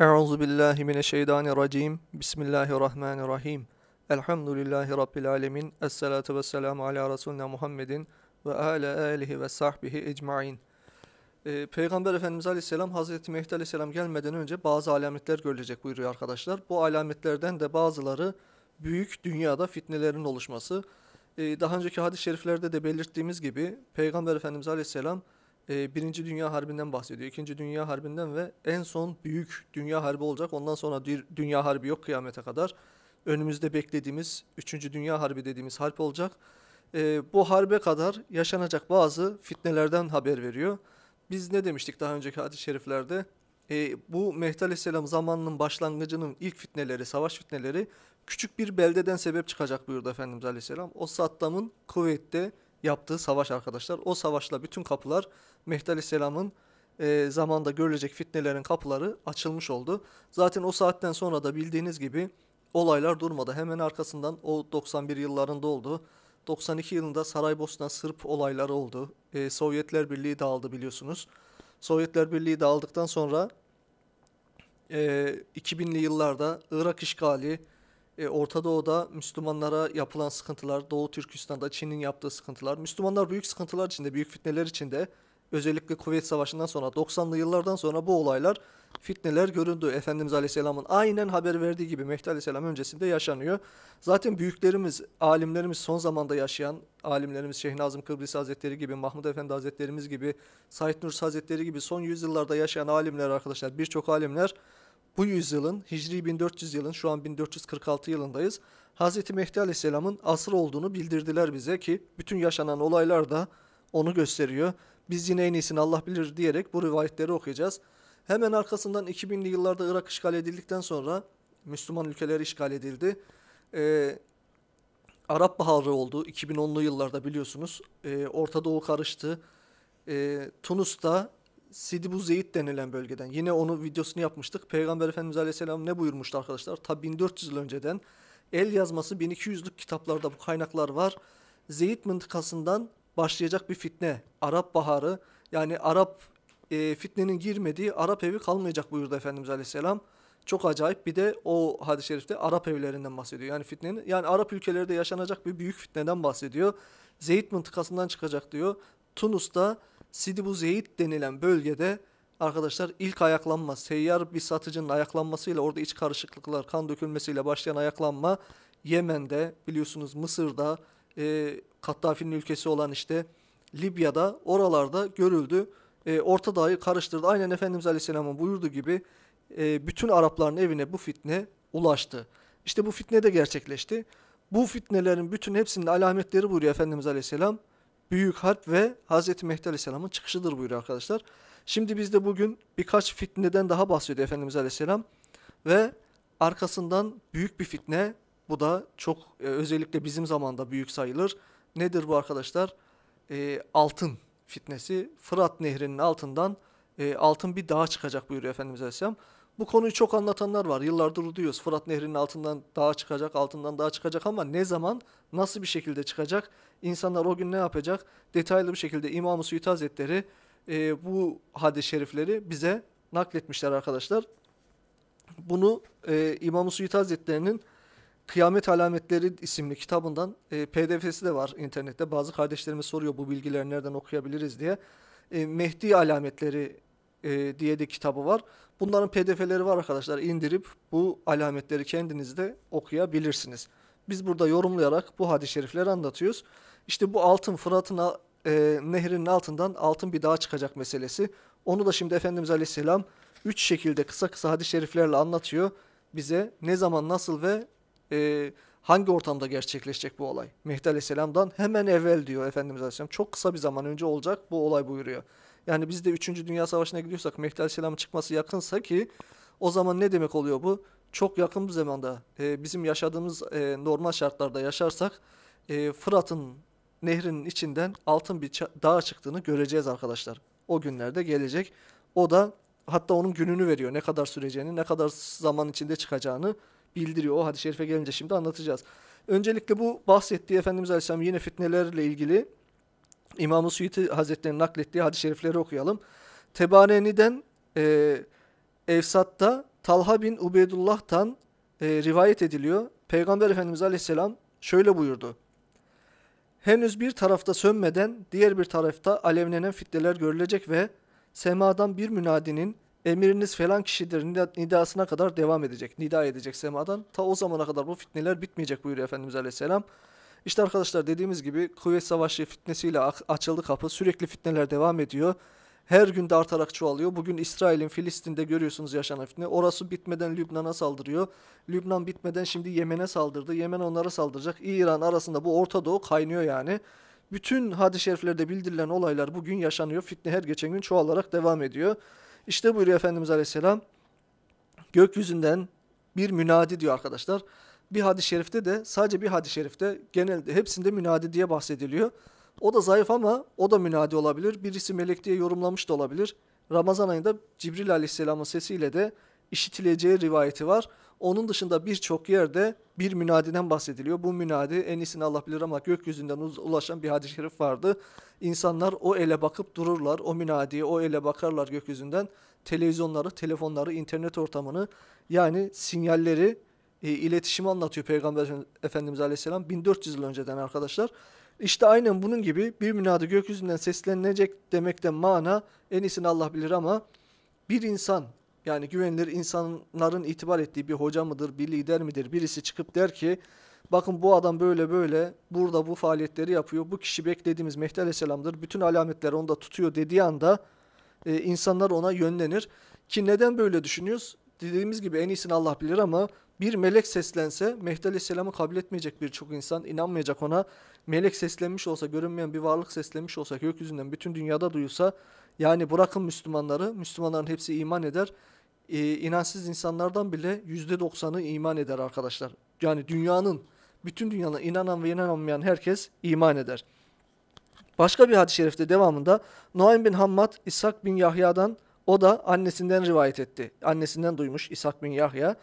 Euzu billahi mineşşeytanirracim. Bismillahirrahmanirrahim. Elhamdülillahi rabbil alamin. Essalatu vesselamu ala resulina Muhammedin ve ala alihi ve sahbihi ecmaîn. Ee, Peygamber Efendimiz Aleyhisselam Hazreti Mehdi Aleyhisselam gelmeden önce bazı alametler görülecek buyuruyor arkadaşlar. Bu alametlerden de bazıları büyük dünyada fitnelerin oluşması. Ee, daha önceki hadis-i şeriflerde de belirttiğimiz gibi Peygamber Efendimiz Aleyhisselam e, Birinci Dünya Harbi'nden bahsediyor. İkinci Dünya Harbi'nden ve en son büyük Dünya Harbi olacak. Ondan sonra Dünya Harbi yok kıyamete kadar. Önümüzde beklediğimiz Üçüncü Dünya Harbi dediğimiz harp olacak. E, bu harbe kadar yaşanacak bazı fitnelerden haber veriyor. Biz ne demiştik daha önceki hadis-i şeriflerde? E, bu Mehdi Aleyhisselam zamanının başlangıcının ilk fitneleri, savaş fitneleri küçük bir beldeden sebep çıkacak buyurdu Efendimiz Aleyhisselam. O Saddam'ın Kuveyt'te yaptığı savaş arkadaşlar. O savaşla bütün kapılar Mehdi Aleyhisselam'ın e, zamanda görülecek fitnelerin kapıları açılmış oldu. Zaten o saatten sonra da bildiğiniz gibi olaylar durmadı. Hemen arkasından o 91 yıllarında oldu. 92 yılında Saraybosna Sırp olayları oldu. E, Sovyetler Birliği dağıldı biliyorsunuz. Sovyetler Birliği dağıldıktan sonra e, 2000'li yıllarda Irak işgali, e, Orta Doğu'da Müslümanlara yapılan sıkıntılar, Doğu Türkistan'da Çin'in yaptığı sıkıntılar, Müslümanlar büyük sıkıntılar içinde, büyük fitneler içinde özellikle Kuveyt Savaşı'ndan sonra 90'lı yıllardan sonra bu olaylar fitneler göründü. Efendimiz Aleyhisselam'ın aynen haber verdiği gibi Mehdi Aleyhisselam öncesinde yaşanıyor. Zaten büyüklerimiz, alimlerimiz son zamanda yaşayan alimlerimiz Şeyh Nazım Kıbrıs Hazretleri gibi, Mahmud Efendi Hazretlerimiz gibi, Said Nursi Hazretleri gibi son yüzyıllarda yaşayan alimler arkadaşlar birçok alimler bu yüzyılın Hicri 1400 yılın şu an 1446 yılındayız. Hz. Mehdi Aleyhisselam'ın asır olduğunu bildirdiler bize ki bütün yaşanan olaylar da onu gösteriyor. Biz yine en iyisini Allah bilir diyerek bu rivayetleri okuyacağız. Hemen arkasından 2000'li yıllarda Irak işgal edildikten sonra Müslüman ülkeler işgal edildi. Ee, Arap Baharı oldu 2010'lu yıllarda biliyorsunuz. Ee, Orta Doğu karıştı. Ee, Tunus'ta Sidi Bu Zeyd denilen bölgeden. Yine onu videosunu yapmıştık. Peygamber Efendimiz Aleyhisselam ne buyurmuştu arkadaşlar? Ta 1400 yıl önceden el yazması 1200'lük kitaplarda bu kaynaklar var. Zeyd mıntıkasından başlayacak bir fitne. Arap Baharı yani Arap e, fitnenin girmediği Arap evi kalmayacak buyurdu Efendimiz Aleyhisselam. Çok acayip bir de o hadis-i şerifte Arap evlerinden bahsediyor. Yani fitnenin yani Arap ülkelerde yaşanacak bir büyük fitneden bahsediyor. Zeyd mıntıkasından çıkacak diyor. Tunus'ta Sidi Bu Zeyd denilen bölgede arkadaşlar ilk ayaklanma, seyyar bir satıcının ayaklanmasıyla orada iç karışıklıklar, kan dökülmesiyle başlayan ayaklanma Yemen'de biliyorsunuz Mısır'da e, Kattafi'nin ülkesi olan işte Libya'da oralarda görüldü. E, Orta Doğu'yu karıştırdı. Aynen Efendimiz Aleyhisselam'ın buyurduğu gibi e, bütün Arapların evine bu fitne ulaştı. İşte bu fitne de gerçekleşti. Bu fitnelerin bütün hepsinin alametleri buyuruyor Efendimiz Aleyhisselam büyük harp ve Hz. Mehdi Aleyhisselam'ın çıkışıdır buyuruyor arkadaşlar. Şimdi biz de bugün birkaç fitneden daha bahsediyor Efendimiz Aleyhisselam ve arkasından büyük bir fitne bu da çok e, özellikle bizim zamanda büyük sayılır. Nedir bu arkadaşlar? E, altın fitnesi Fırat nehrinin altından e, altın bir dağa çıkacak buyuruyor Efendimiz Aleyhisselam. Bu konuyu çok anlatanlar var. Yıllardır diyoruz Fırat Nehri'nin altından dağa çıkacak, altından dağa çıkacak ama ne zaman, nasıl bir şekilde çıkacak? İnsanlar o gün ne yapacak? Detaylı bir şekilde İmam-ı Suyut Hazretleri e, bu hadis-i şerifleri bize nakletmişler arkadaşlar. Bunu e, İmam-ı Suyut Hazretleri'nin Kıyamet Alametleri isimli kitabından e, pdf'si de var internette. Bazı kardeşlerimiz soruyor bu bilgileri nereden okuyabiliriz diye. E, Mehdi alametleri e, diye de kitabı var. Bunların pdf'leri var arkadaşlar. İndirip bu alametleri kendiniz de okuyabilirsiniz. Biz burada yorumlayarak bu hadis-i şerifleri anlatıyoruz. İşte bu altın Fırat'ın e, nehrinin altından altın bir daha çıkacak meselesi. Onu da şimdi Efendimiz Aleyhisselam üç şekilde kısa kısa hadis-i şeriflerle anlatıyor. Bize ne zaman nasıl ve e, hangi ortamda gerçekleşecek bu olay? Mehdi Aleyhisselam'dan hemen evvel diyor Efendimiz Aleyhisselam. Çok kısa bir zaman önce olacak bu olay buyuruyor. Yani biz de 3. Dünya Savaşı'na gidiyorsak Mehdi Aleyhisselam'ın çıkması yakınsa ki o zaman ne demek oluyor bu? Çok yakın bir zamanda e, bizim yaşadığımız e, normal şartlarda yaşarsak e, Fırat'ın nehrinin içinden altın bir dağ çıktığını göreceğiz arkadaşlar. O günlerde gelecek. O da hatta onun gününü veriyor. Ne kadar süreceğini, ne kadar zaman içinde çıkacağını bildiriyor. O hadis-i şerife gelince şimdi anlatacağız. Öncelikle bu bahsettiği Efendimiz Aleyhisselam yine fitnelerle ilgili İmam-ı Suyuti Hazretleri'nin naklettiği hadis-i şerifleri okuyalım. Tebareni'den e, Evsat'ta Talha bin Ubeydullah'tan e, rivayet ediliyor. Peygamber Efendimiz Aleyhisselam şöyle buyurdu. Henüz bir tarafta sönmeden diğer bir tarafta alevlenen fitneler görülecek ve semadan bir münadinin emiriniz falan kişidir nidasına kadar devam edecek. Nida edecek semadan. Ta o zamana kadar bu fitneler bitmeyecek buyuruyor Efendimiz Aleyhisselam. İşte arkadaşlar dediğimiz gibi kuvvet savaşı fitnesiyle açıldı kapı. Sürekli fitneler devam ediyor. Her gün de artarak çoğalıyor. Bugün İsrail'in Filistin'de görüyorsunuz yaşanan fitne. Orası bitmeden Lübnan'a saldırıyor. Lübnan bitmeden şimdi Yemen'e saldırdı. Yemen onlara saldıracak. İran arasında bu Orta Doğu kaynıyor yani. Bütün hadis-i şeriflerde bildirilen olaylar bugün yaşanıyor. Fitne her geçen gün çoğalarak devam ediyor. İşte buyuruyor Efendimiz Aleyhisselam. Gökyüzünden bir münadi diyor arkadaşlar. Bir hadis-i şerifte de sadece bir hadis-i şerifte genelde hepsinde münadi diye bahsediliyor. O da zayıf ama o da münadi olabilir. Birisi melek diye yorumlamış da olabilir. Ramazan ayında Cibril Aleyhisselam'ın sesiyle de işitileceği rivayeti var. Onun dışında birçok yerde bir münadiden bahsediliyor. Bu münadi en iyisini Allah bilir ama gökyüzünden ulaşan bir hadis-i şerif vardı. İnsanlar o ele bakıp dururlar. O münadiye o ele bakarlar gökyüzünden. Televizyonları, telefonları, internet ortamını yani sinyalleri, e, iletişimi anlatıyor Peygamber Efendimiz Aleyhisselam 1400 yıl önceden arkadaşlar. İşte aynen bunun gibi bir münadi gökyüzünden seslenecek demekten mana en iyisini Allah bilir ama bir insan yani güvenilir insanların itibar ettiği bir hoca mıdır, bir lider midir birisi çıkıp der ki bakın bu adam böyle böyle burada bu faaliyetleri yapıyor. Bu kişi beklediğimiz Mehdi Aleyhisselam'dır. Bütün alametler onda tutuyor dediği anda e, insanlar ona yönlenir. Ki neden böyle düşünüyoruz? Dediğimiz gibi en iyisini Allah bilir ama bir melek seslense Mehdi Aleyhisselam'ı kabul etmeyecek birçok insan inanmayacak ona. Melek seslenmiş olsa görünmeyen bir varlık seslenmiş olsa gökyüzünden bütün dünyada duyulsa yani bırakın Müslümanları Müslümanların hepsi iman eder. Ee, inançsız insanlardan bile %90'ı iman eder arkadaşlar. Yani dünyanın bütün dünyanın inanan ve inanamayan herkes iman eder. Başka bir hadis-i şerifte devamında Nuaym bin Hammad İshak bin Yahya'dan o da annesinden rivayet etti. Annesinden duymuş İshak bin Yahya.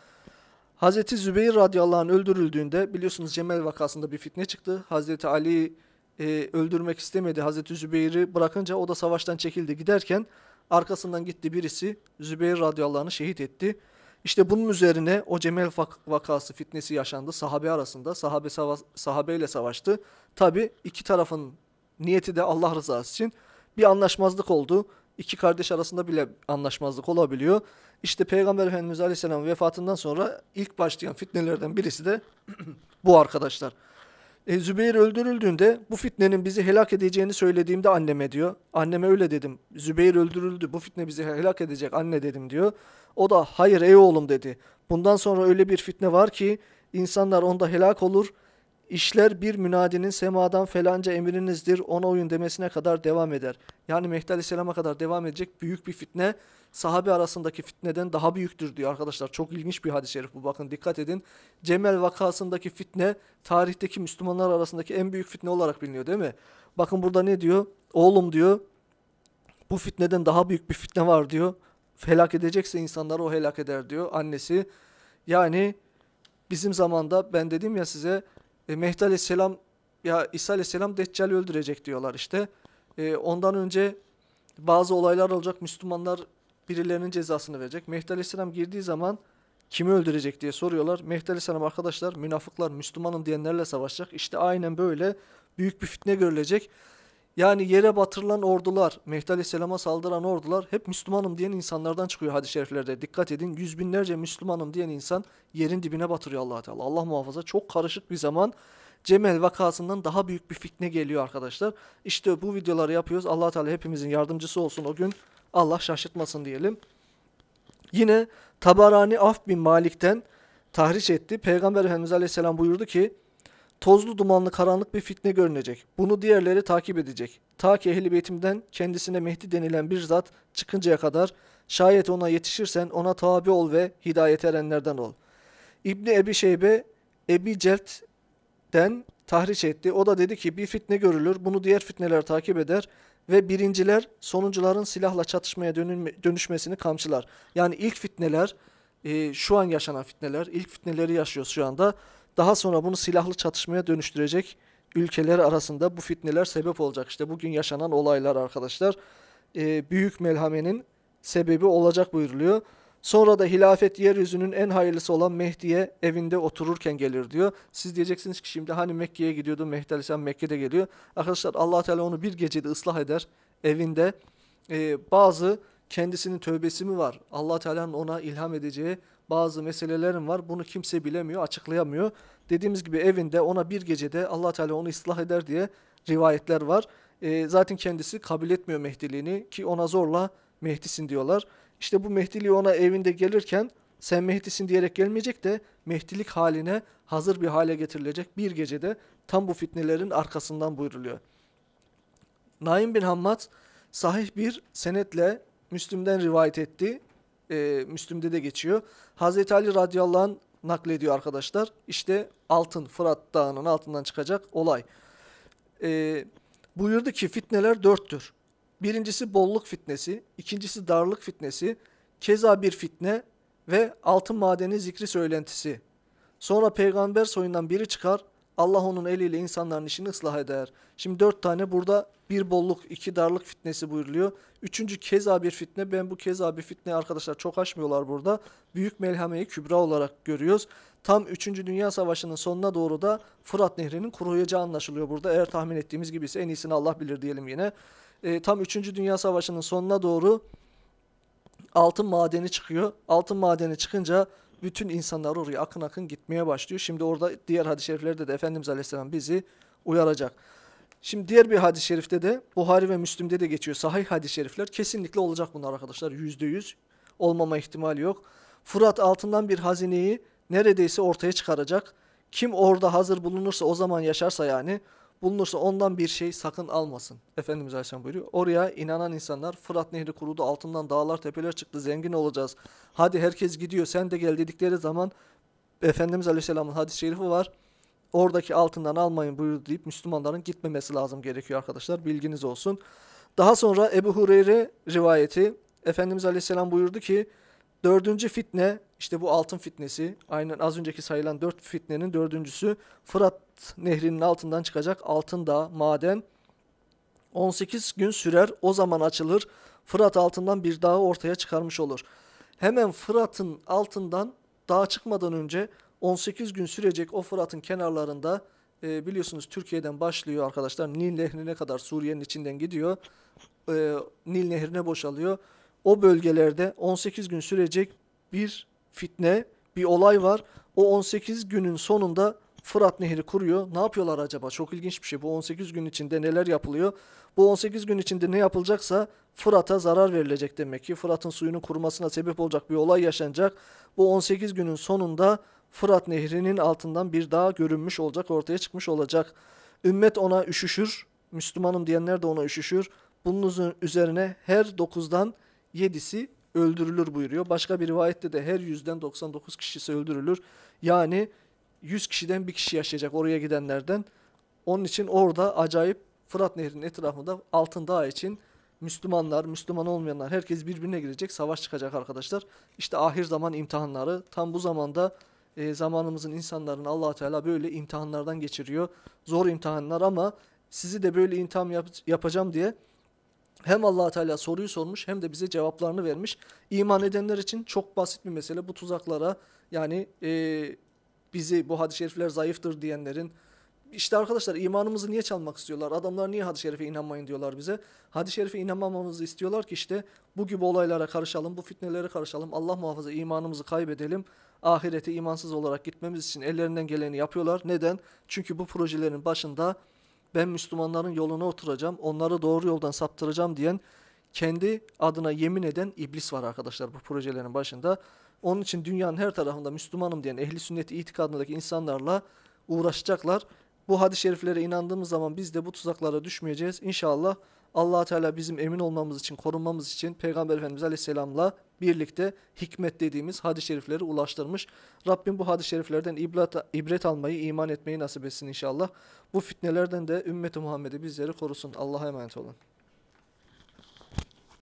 Hazreti Zübeyir radıyallahu anh öldürüldüğünde biliyorsunuz Cemel vakasında bir fitne çıktı. Hazreti Ali e, öldürmek istemedi. Hazreti Zübeyir'i bırakınca o da savaştan çekildi. Giderken arkasından gitti birisi Zübeyir radıyallahu anh'ı şehit etti. İşte bunun üzerine o Cemel vakası fitnesi yaşandı sahabe arasında. Sahabe sahabeyle savaştı. Tabi iki tarafın niyeti de Allah rızası için bir anlaşmazlık oldu. İki kardeş arasında bile anlaşmazlık olabiliyor. İşte Peygamber Efendimiz Aleyhisselam vefatından sonra ilk başlayan fitnelerden birisi de bu arkadaşlar. E, Zübeyir öldürüldüğünde bu fitnenin bizi helak edeceğini söylediğimde anneme diyor. Anneme öyle dedim. Zübeyir öldürüldü bu fitne bizi helak edecek anne dedim diyor. O da hayır ey oğlum dedi. Bundan sonra öyle bir fitne var ki insanlar onda helak olur İşler bir münadinin semadan felanca emirinizdir ona uyun demesine kadar devam eder. Yani Mehdi Aleyhisselam'a kadar devam edecek büyük bir fitne sahabe arasındaki fitneden daha büyüktür diyor arkadaşlar. Çok ilginç bir hadis-i şerif bu bakın dikkat edin. Cemel vakasındaki fitne tarihteki Müslümanlar arasındaki en büyük fitne olarak biliniyor değil mi? Bakın burada ne diyor? Oğlum diyor bu fitneden daha büyük bir fitne var diyor. Helak edecekse insanları o helak eder diyor annesi. Yani bizim zamanda ben dedim ya size e, Mehdi Aleyhisselam ya İsa Aleyhisselam Deccal öldürecek diyorlar işte. E, ondan önce bazı olaylar olacak. Müslümanlar birilerinin cezasını verecek. Mehdi Aleyhisselam girdiği zaman kimi öldürecek diye soruyorlar. Mehdi Aleyhisselam arkadaşlar münafıklar Müslümanım diyenlerle savaşacak. İşte aynen böyle büyük bir fitne görülecek. Yani yere batırılan ordular, Mehdi Aleyhisselam'a saldıran ordular hep Müslümanım diyen insanlardan çıkıyor hadis-i şeriflerde. Dikkat edin yüz binlerce Müslümanım diyen insan yerin dibine batırıyor allah Teala. Allah muhafaza çok karışık bir zaman Cemel vakasından daha büyük bir fitne geliyor arkadaşlar. İşte bu videoları yapıyoruz. allah Teala hepimizin yardımcısı olsun o gün. Allah şaşırtmasın diyelim. Yine Tabarani Af bin Malik'ten tahriş etti. Peygamber Efendimiz Aleyhisselam buyurdu ki Tozlu dumanlı karanlık bir fitne görünecek. Bunu diğerleri takip edecek. Ta ki ehli beytimden kendisine Mehdi denilen bir zat çıkıncaya kadar şayet ona yetişirsen ona tabi ol ve hidayet erenlerden ol. İbni Ebi Şeybe Ebi Celt'den tahriş etti. O da dedi ki bir fitne görülür. Bunu diğer fitneler takip eder ve birinciler sonuncuların silahla çatışmaya dönüşmesini kamçılar. Yani ilk fitneler e, şu an yaşanan fitneler, ilk fitneleri yaşıyoruz şu anda. Daha sonra bunu silahlı çatışmaya dönüştürecek ülkeler arasında bu fitneler sebep olacak. İşte bugün yaşanan olaylar arkadaşlar e, büyük melhamenin sebebi olacak buyuruluyor. Sonra da hilafet yeryüzünün en hayırlısı olan Mehdi'ye evinde otururken gelir diyor. Siz diyeceksiniz ki şimdi hani Mekke'ye gidiyordu Mehdi Aleyhisselam Mekke'de geliyor. Arkadaşlar allah Teala onu bir gecede ıslah eder evinde. Ee, bazı kendisinin tövbesi mi var? allah Teala'nın ona ilham edeceği bazı meselelerin var. Bunu kimse bilemiyor, açıklayamıyor. Dediğimiz gibi evinde ona bir gecede allah Teala onu ıslah eder diye rivayetler var. Ee, zaten kendisi kabul etmiyor Mehdiliğini ki ona zorla Mehdisin diyorlar. İşte bu Mehdiliği ona evinde gelirken sen Mehdisin diyerek gelmeyecek de Mehdilik haline hazır bir hale getirilecek bir gecede tam bu fitnelerin arkasından buyruluyor. Naim bin Hammad sahih bir senetle Müslüm'den rivayet etti. Ee, Müslüm'de de geçiyor. Hazreti Ali radıyallahu anh naklediyor arkadaşlar. İşte altın Fırat dağının altından çıkacak olay. Ee, buyurdu ki fitneler dörttür. Birincisi bolluk fitnesi, ikincisi darlık fitnesi, keza bir fitne ve altın madeni zikri söylentisi. Sonra peygamber soyundan biri çıkar, Allah onun eliyle insanların işini ıslah eder. Şimdi dört tane burada bir bolluk, iki darlık fitnesi buyuruluyor. Üçüncü keza bir fitne. Ben bu keza bir fitne arkadaşlar çok açmıyorlar burada. Büyük melhameyi kübra olarak görüyoruz. Tam 3. Dünya Savaşı'nın sonuna doğru da Fırat Nehri'nin kuruyacağı anlaşılıyor burada. Eğer tahmin ettiğimiz gibi ise en iyisini Allah bilir diyelim yine. E, tam 3. Dünya Savaşı'nın sonuna doğru altın madeni çıkıyor. Altın madeni çıkınca bütün insanlar oraya akın akın gitmeye başlıyor. Şimdi orada diğer hadis-i şeriflerde de Efendimiz Aleyhisselam bizi uyaracak. Şimdi diğer bir hadis-i şerifte de Buhari ve Müslim'de de geçiyor. Sahih hadis-i şerifler kesinlikle olacak bunlar arkadaşlar. Yüzde yüz olmama ihtimali yok. Fırat altından bir hazineyi neredeyse ortaya çıkaracak. Kim orada hazır bulunursa o zaman yaşarsa yani bulunursa ondan bir şey sakın almasın. Efendimiz Aleyhisselam buyuruyor. Oraya inanan insanlar Fırat Nehri kurudu altından dağlar tepeler çıktı zengin olacağız. Hadi herkes gidiyor sen de gel dedikleri zaman Efendimiz Aleyhisselam'ın hadis-i şerifi var. Oradaki altından almayın buyurdu deyip Müslümanların gitmemesi lazım gerekiyor arkadaşlar. Bilginiz olsun. Daha sonra Ebu Hureyre rivayeti Efendimiz Aleyhisselam buyurdu ki dördüncü fitne işte bu altın fitnesi aynen az önceki sayılan dört fitnenin dördüncüsü Fırat nehrinin altından çıkacak altın dağ, maden 18 gün sürer o zaman açılır. Fırat altından bir dağı ortaya çıkarmış olur. Hemen Fırat'ın altından dağ çıkmadan önce 18 gün sürecek o Fırat'ın kenarlarında e, biliyorsunuz Türkiye'den başlıyor arkadaşlar. Nil Nehri'ne kadar Suriye'nin içinden gidiyor. E, Nil Nehri'ne boşalıyor. O bölgelerde 18 gün sürecek bir fitne, bir olay var. O 18 günün sonunda Fırat Nehri kuruyor. Ne yapıyorlar acaba? Çok ilginç bir şey. Bu 18 gün içinde neler yapılıyor? Bu 18 gün içinde ne yapılacaksa Fırat'a zarar verilecek demek ki. Fırat'ın suyunun kurumasına sebep olacak bir olay yaşanacak. Bu 18 günün sonunda Fırat Nehri'nin altından bir dağ görünmüş olacak, ortaya çıkmış olacak. Ümmet ona üşüşür. Müslümanım diyenler de ona üşüşür. Bunun üzerine her 9'dan 7'si öldürülür buyuruyor. Başka bir rivayette de her yüzden 99 kişisi öldürülür. Yani 100 kişiden bir kişi yaşayacak oraya gidenlerden. Onun için orada acayip Fırat Nehri'nin etrafında Altın Dağ için Müslümanlar, Müslüman olmayanlar herkes birbirine girecek, savaş çıkacak arkadaşlar. İşte ahir zaman imtihanları tam bu zamanda e, zamanımızın insanların allah Teala böyle imtihanlardan geçiriyor. Zor imtihanlar ama sizi de böyle imtihan yap yapacağım diye hem allah Teala soruyu sormuş hem de bize cevaplarını vermiş. İman edenler için çok basit bir mesele bu tuzaklara yani e, bizi bu hadis-i şerifler zayıftır diyenlerin işte arkadaşlar imanımızı niye çalmak istiyorlar? Adamlar niye hadis-i şerife inanmayın diyorlar bize. Hadis-i şerife inanmamamızı istiyorlar ki işte bu gibi olaylara karışalım, bu fitnelere karışalım. Allah muhafaza imanımızı kaybedelim. Ahirete imansız olarak gitmemiz için ellerinden geleni yapıyorlar. Neden? Çünkü bu projelerin başında ben Müslümanların yoluna oturacağım, onları doğru yoldan saptıracağım diyen kendi adına yemin eden iblis var arkadaşlar bu projelerin başında. Onun için dünyanın her tarafında Müslümanım diyen ehli sünneti itikadındaki insanlarla uğraşacaklar. Bu hadis-i şeriflere inandığımız zaman biz de bu tuzaklara düşmeyeceğiz. İnşallah allah Teala bizim emin olmamız için, korunmamız için Peygamber Efendimiz Aleyhisselam'la birlikte hikmet dediğimiz hadis-i şerifleri ulaştırmış. Rabbim bu hadis-i şeriflerden ibret, almayı, iman etmeyi nasip etsin inşallah. Bu fitnelerden de ümmeti Muhammed'i bizleri korusun. Allah'a emanet olun.